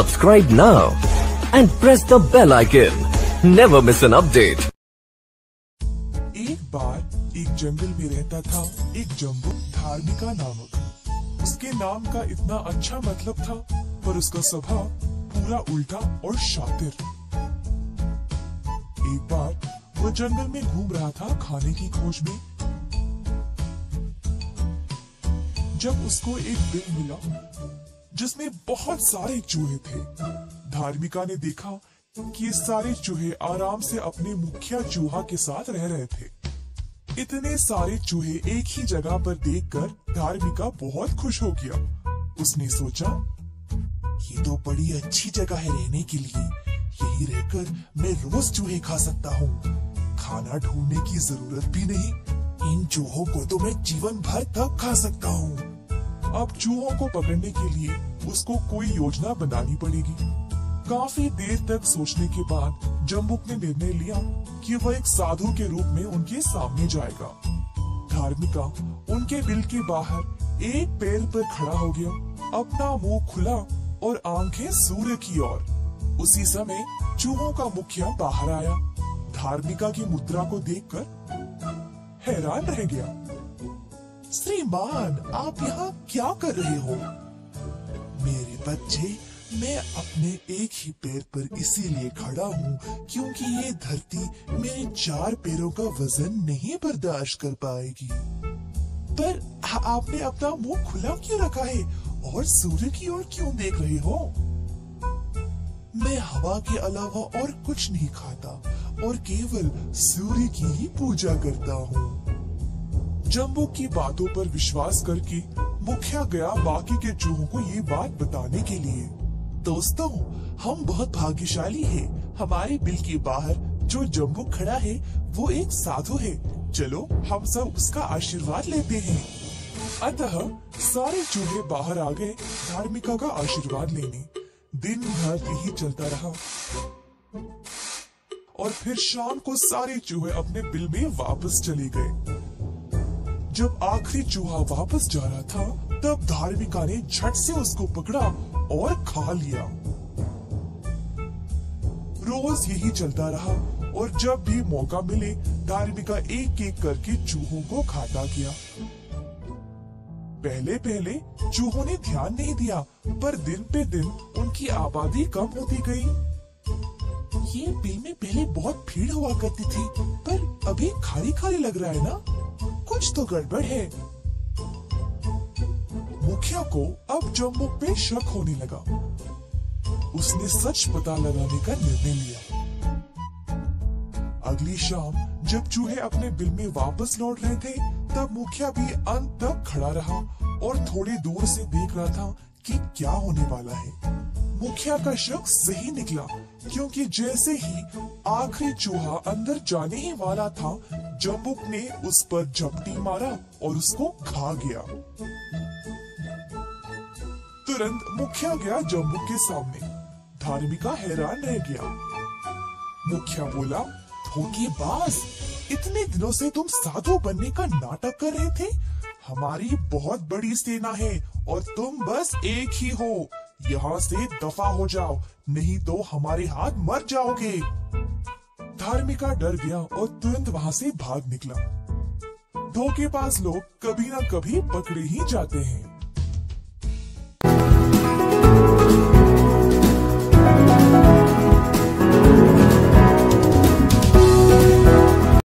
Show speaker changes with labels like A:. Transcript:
A: Subscribe now and press the bell icon. Never miss an update.
B: एक बार एक जंगल में रहता था, एक जम्बू धार्मिका नामक उसके नाम का इतना अच्छा मतलब था, पर उसका स्वभाव पूरा उल्टा और शातिर एक बार वो जंगल में घूम रहा था खाने की खोज में जब उसको एक बिल मिला जिसमें बहुत सारे चूहे थे। धार्मिका ने देखा कि ये सारे चूहे आराम से अपने मुखिया चूहा के साथ रह रहे थे। इतने सारे चूहे एक ही जगह पर देखकर धार्मिका बहुत खुश हो गया। उसने सोचा, ये तो बड़ी अच्छी जगह है रहने के लिए। यही रहकर मैं रोज चूहे खा सकता हूँ। खाना ढूँढने की ज़रूरत भी नहीं। इन चूहों को तो मैं जीवन भर तक खा सकता हूँ। अब चूहों को पकड़ने के लिए उसको कोई योजना बनानी पड़ेगी। काफ़ी देर तक सोचने के बाद जम्बुक ने निर्णय लिया कि वह एक साधु के रूप में उनके सामने जाएगा। धार्मिका उनके बिल के बाहर एक पैर पर खड़ा हो गया, अपना मुँह खुला और आँखें सूर्य की ओर। उसी समय चूहों का मुखिया बाहर आया। धार्मिका की मुद्रा को देखकर हैरान रह गया। श्रीमान आप यहाँ क्या कर रहे हो? मेरे बच्चे, मैं अपने एक ही पैर पर इसीलिए खड़ा हूँ क्योंकि ये धरती मेरे चार पैरों का वज़न नहीं बर्दाश्त कर पाएगी। पर आपने अपना मुँह खुला क्यों रखा है? और सूर्य की ओर क्यों देख रहे हो? मैं हवा के अलावा और कुछ नहीं खाता और केवल सूर्य की ही पूजा करता हूँ। जम्बू की बातों पर विश्वास करके मुखिया गया बाकी के चूहों को ये बात बताने के लिए। दोस्तों, हम बहुत भाग्यशाली हैं। हमारे बिल के बाहर जो जम्बू खड़ा है, वो एक साधु है। चलो, हम सब उसका आशीर्वाद लेते हैं। अतः, सारे चूहे बाहर आ गए धार्मिका का आशीर्वाद लेने। दिन भर यही चलता रहा। और फिर शाम को सारे चूहे अपने बिल में वापस चले गए। जब आखिरी चूहा वापस जा रहा था, तब धार्मिका ने झट से उसको पकड़ा और खा लिया। रोज यही चलता रहा और जब भी मौका मिले, धार्मिका एक एक करके चूहों को खाता गया पहले पहले चूहों ने ध्यान नहीं दिया, पर दिन पे दिन उनकी आबादी कम होती गई। ये बिल में पहले बहुत भीड़ हुआ करती थी, पर अभी खाली खाली लग रहा है ना? कुछ तो गड़बड़ है। मुखिया को अब जम्मू पे शक होने लगा। उसने सच पता लगाने का निर्णय लिया। अगली शाम, जब चूहे अपने बिल में वापस लौट रहे थे, तब मुखिया भी अंत तक खड़ा रहा और थोड़ी दूर से देख रहा था कि क्या होने वाला है। मुखिया का शक सही निकला, क्योंकि जैसे ही आखिरी चूहा अंदर जाने ही वाला था जम्बुक ने उस पर झपटी मारा और उसको खा गया। तुरंत मुखिया गया जम्बुक के सामने। धार्मिका हैरान रह गया। मुखिया बोला धोखेबाज इतने दिनों से तुम साधु बनने का नाटक कर रहे थे? हमारी बहुत बड़ी सेना है और तुम बस एक ही हो। यहाँ से दफ़ा हो जाओ, नहीं तो हमारे हाथ मर जाओगे। धार्मिका डर गया और तुरंत वहाँ से भाग निकला। धोखेबाज लोग कभी ना कभी पकड़े ही जाते हैं।